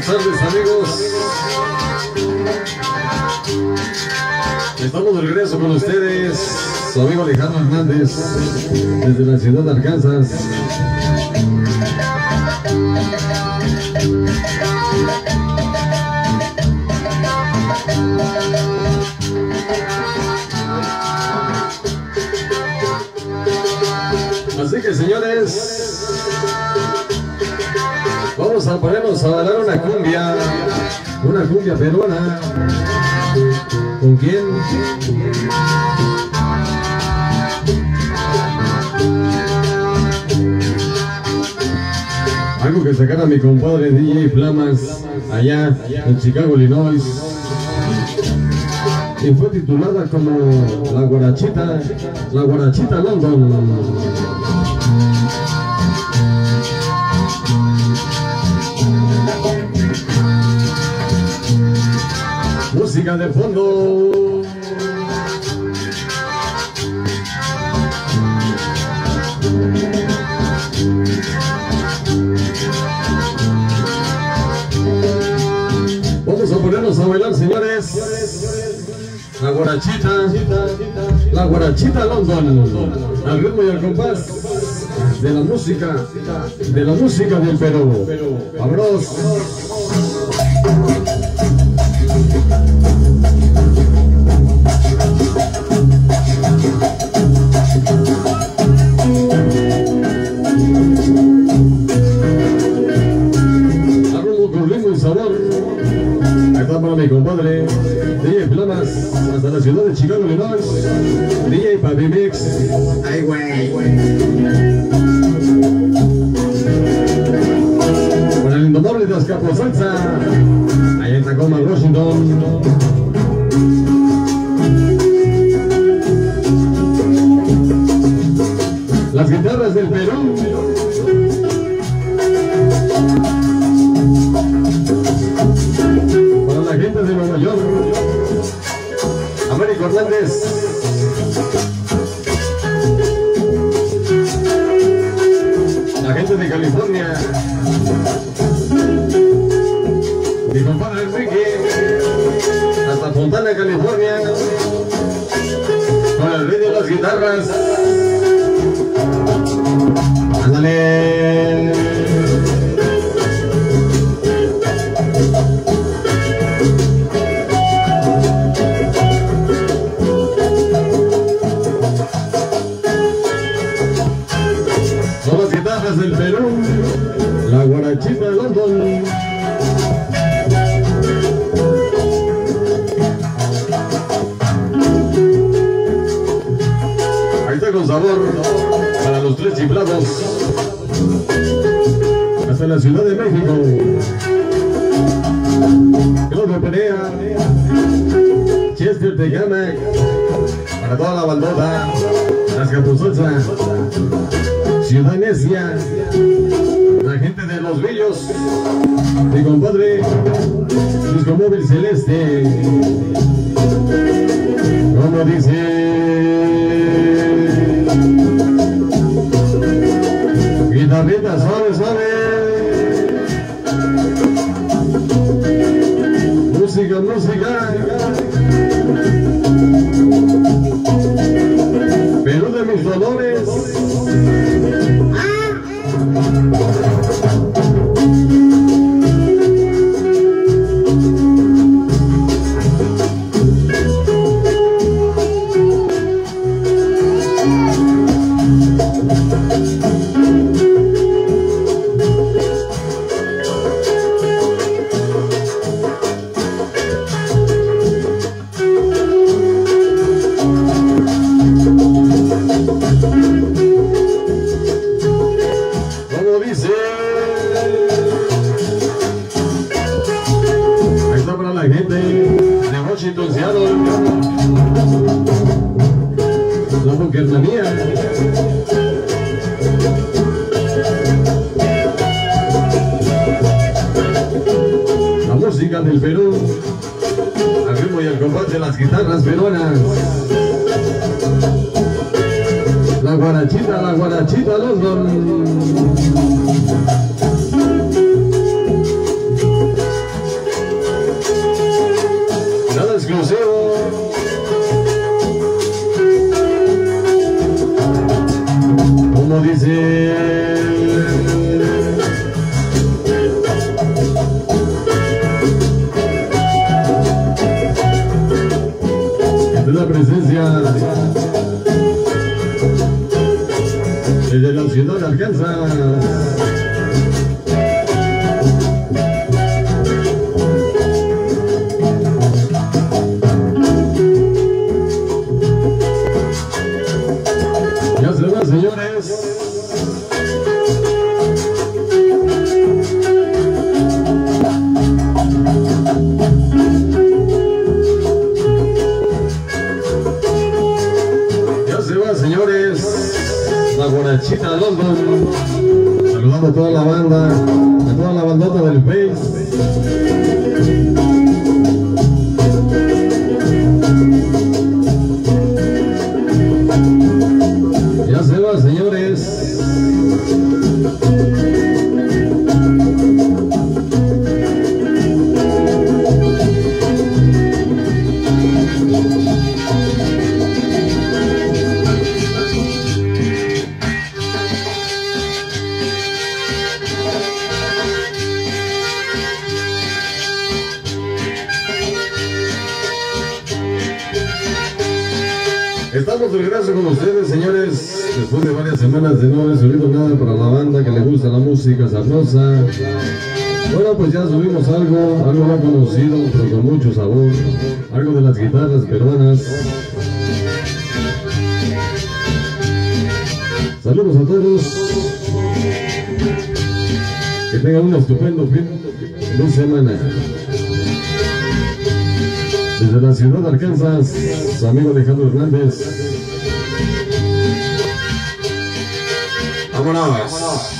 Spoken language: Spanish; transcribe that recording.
buenas tardes amigos. Estamos de regreso con ustedes, su amigo Alejandro Hernández, desde la ciudad de Arkansas. Así que señores, vamos a ponernos a bailar una cumbia, una cumbia peruana. ¿Con quién? Algo que sacara mi compadre DJ Flamas allá en Chicago, Illinois. Y fue titulada como La Guarachita, La Guarachita London. De fondo. Vamos a ponernos a bailar, señores. La guarachita, la guarachita London, al ritmo y al compás de la música, de la música del Perú. Vámonos. Chicago, Illinois. DJ Papi Mix. Ay, güey. Con el indomable de Azcapo Salsa. Allá en Tacoma, Washington. Las guitarras del Perú. De California. Mi compadre Enrique. Hasta Fontana, California. Con el rey de las guitarras. Del Perú, la guarachita de London. Ahí está con sabor para los tres chiflados. Hasta la Ciudad de México. Claudio Perea, Chester Tejana, para toda la baldota, las Capuzolza. Ciudad Necia, la gente de Los Villos, mi compadre, Disco Móvil Celeste, como dice, guitarrita suave, suave, música, música, Perú de mis dolores. フフフフ。La Buquernanía. La música del Perú. Al ritmo y al compás de las guitarras peruanas. La guarachita, la guarachita, London. Presencia desde la ciudad de Arkansas. Chita London. Saludando a toda la banda, a toda la bandota del Face. Señores. Estamos de regreso con ustedes, señores. Después de varias semanas de no haber subido nada para la banda que le gusta la música sabrosa. Bueno, pues ya subimos algo, algo no conocido, pero con mucho sabor. Algo de las guitarras peruanas. Saludos a todos. Que tengan un estupendo fin de semana. Desde la ciudad de Arkansas, su amigo Alejandro Hernández. Vámonos.